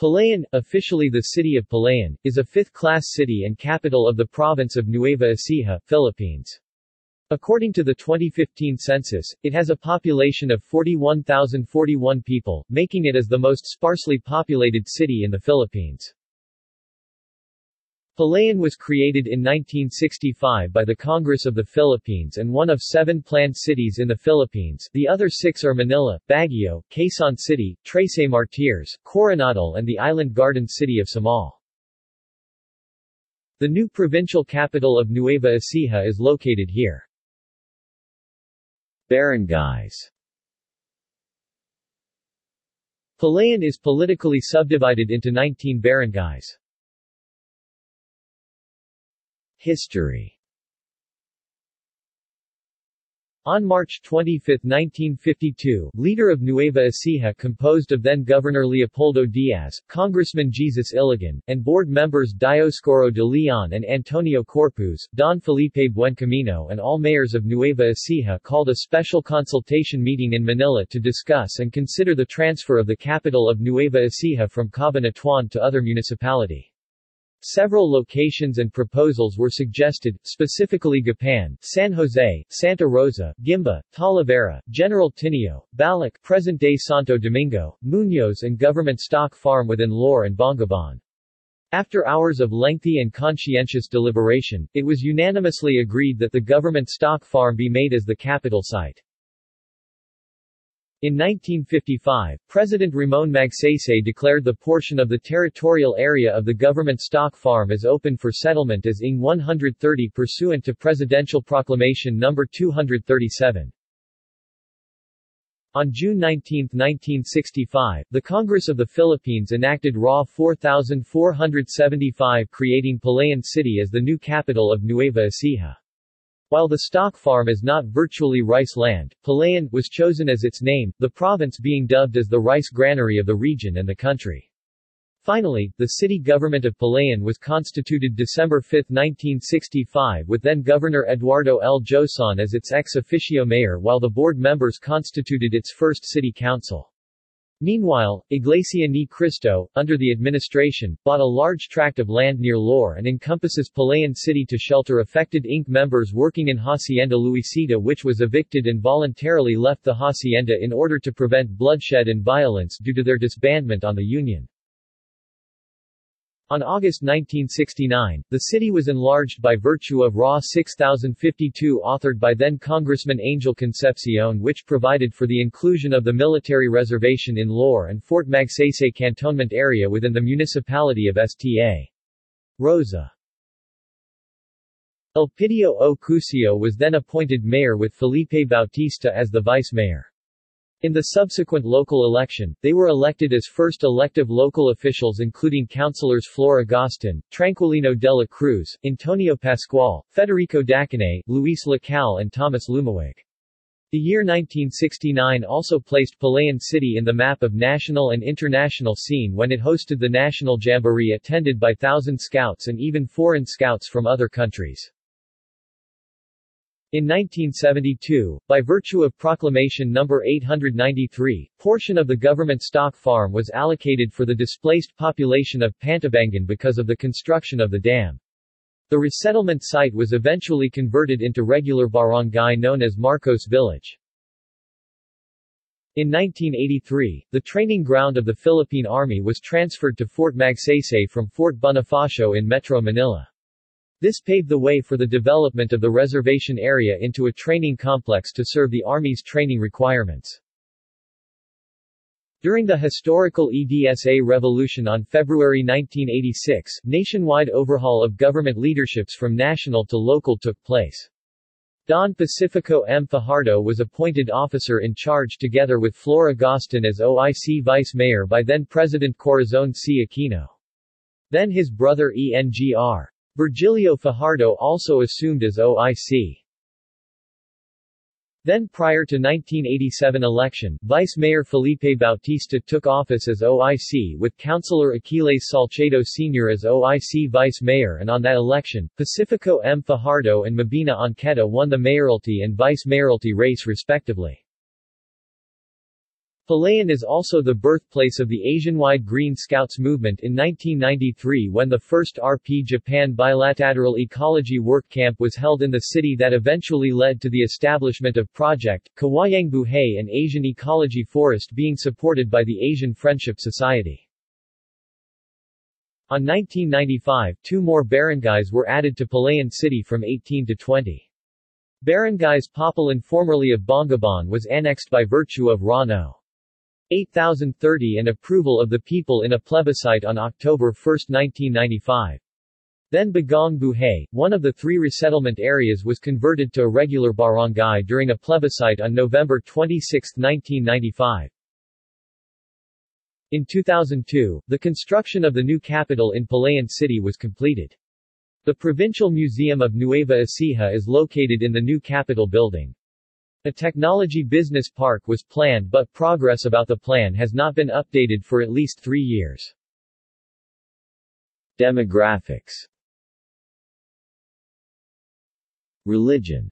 Palayan, officially the city of Palayan, is a fifth-class city and capital of the province of Nueva Ecija, Philippines. According to the 2015 census, it has a population of 41,041 people, making it as the most sparsely populated city in the Philippines. Palayan was created in 1965 by the Congress of the Philippines and one of seven planned cities in the Philippines the other six are Manila, Baguio, Quezon City, Trece Martires, Koronadal and the island garden city of Samal. The new provincial capital of Nueva Ecija is located here. Barangays Palayan is politically subdivided into 19 barangays. History On March 25, 1952, leader of Nueva Ecija composed of then-Governor Leopoldo Diaz, Congressman Jesus Iligan, and board members Dioscoro de Leon and Antonio Corpus, Don Felipe Buencamino and all mayors of Nueva Ecija called a special consultation meeting in Manila to discuss and consider the transfer of the capital of Nueva Ecija from Cabanatuan to other municipality. Several locations and proposals were suggested, specifically Gapan, San Jose, Santa Rosa, Gimba, Talavera, General Tinio, Balac present-day Santo Domingo, Muñoz and government stock farm within Laur and Bongabon. After hours of lengthy and conscientious deliberation, it was unanimously agreed that the government stock farm be made as the capital site. In 1955, President Ramon Magsaysay declared the portion of the territorial area of the government stock farm as open for settlement as ING 130 pursuant to Presidential Proclamation No. 237. On June 19, 1965, the Congress of the Philippines enacted RA 4475 creating Palayan City as the new capital of Nueva Ecija. While the stock farm is not virtually rice land, Palayan was chosen as its name, the province being dubbed as the rice granary of the region and the country. Finally, the city government of Palayan was constituted December 5, 1965 with then-Governor Eduardo L. Joson as its ex officio mayor while the board members constituted its first city council. Meanwhile, Iglesia Ni Cristo, under the administration, bought a large tract of land near Laur and encompasses Palayan City to shelter affected Inc. members working in Hacienda Luisita which was evicted and voluntarily left the hacienda in order to prevent bloodshed and violence due to their disbandment on the Union. On August 1969, the city was enlarged by virtue of RA 6052 authored by then-Congressman Angel Concepcion which provided for the inclusion of the military reservation in Laur and Fort Magsaysay cantonment area within the municipality of Sta. Rosa. Elpidio O. Cusio was then appointed mayor with Felipe Bautista as the vice-mayor. In the subsequent local election, they were elected as first elective local officials including councilors Flor Agustin, Tranquilino de la Cruz, Antonio Pascual, Federico Dacanay, Luis Lacal and Thomas Lumawig. The year 1969 also placed Palayan City in the map of national and international scene when it hosted the National Jamboree attended by thousand scouts and even foreign scouts from other countries. In 1972, by virtue of Proclamation No. 893, portion of the government stock farm was allocated for the displaced population of Pantabangan because of the construction of the dam. The resettlement site was eventually converted into regular barangay known as Marcos Village. In 1983, the training ground of the Philippine Army was transferred to Fort Magsaysay from Fort Bonifacio in Metro Manila. This paved the way for the development of the reservation area into a training complex to serve the Army's training requirements. During the historical EDSA revolution on February 1986, nationwide overhaul of government leaderships from national to local took place. Don Pacifico M. Fajardo was appointed officer in charge together with Flor Agustin as OIC vice mayor by then-President Corazon C. Aquino. Then his brother ENGR. Virgilio Fajardo also assumed as OIC. Then prior to 1987 election, Vice Mayor Felipe Bautista took office as OIC with Councilor Aquiles Salcedo Sr. as OIC Vice Mayor and on that election, Pacifico M. Fajardo and Mabina Anqueta won the mayoralty and vice mayoralty race respectively. Palayan is also the birthplace of the Asian-wide Green Scouts movement in 1993 when the first RP Japan Bilateral Ecology Work Camp was held in the city that eventually led to the establishment of Project Kawayang Buhay an Asian ecology forest being supported by the Asian Friendship Society. On 1995, two more barangays were added to Palayan City from 18 to 20. Barangays Papalan formerly of Bongabon was annexed by virtue of RA No. 8030 and approval of the people in a plebiscite on October 1, 1995. Then Bagong Buhay, one of the three resettlement areas was converted to a regular barangay during a plebiscite on November 26, 1995. In 2002, the construction of the new capital in Palayan City was completed. The Provincial Museum of Nueva Ecija is located in the new Capitol building. A technology business park was planned but progress about the plan has not been updated for at least three years. Demographics Religion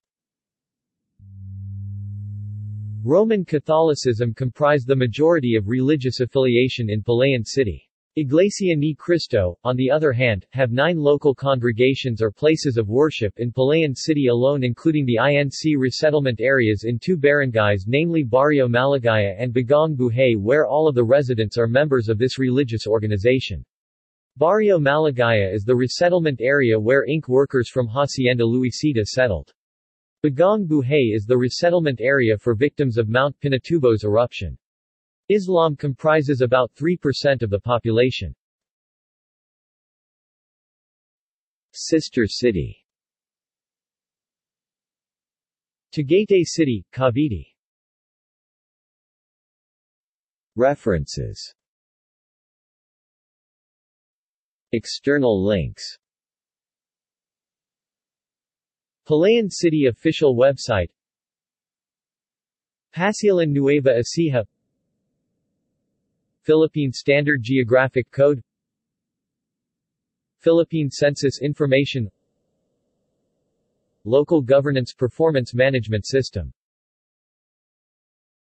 Roman Catholicism comprised the majority of religious affiliation in Palayan City. Iglesia Ni Cristo, on the other hand, have nine local congregations or places of worship in Palayan City alone including the INC resettlement areas in two barangays namely Barrio Malagaya and Bagong Buhay where all of the residents are members of this religious organization. Barrio Malagaya is the resettlement area where Inc. workers from Hacienda Luisita settled. Bagong Buhay is the resettlement area for victims of Mount Pinatubo's eruption. Islam comprises about 3% of the population. Sister city. Tagaytay City, Cavite. References. External links. Palayan City official website. Pasilan Nueva Ecija Philippine Standard Geographic Code Philippine Census Information Local Governance Performance Management System